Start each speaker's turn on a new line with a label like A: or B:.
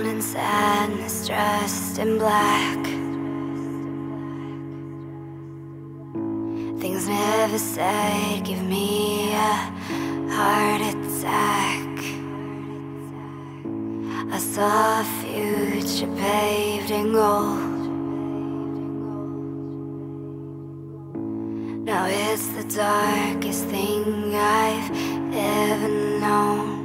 A: Drowned in sadness, dressed in black. Things never said, give me a heart attack. I saw a future paved in gold. Now it's the darkest thing I've ever known.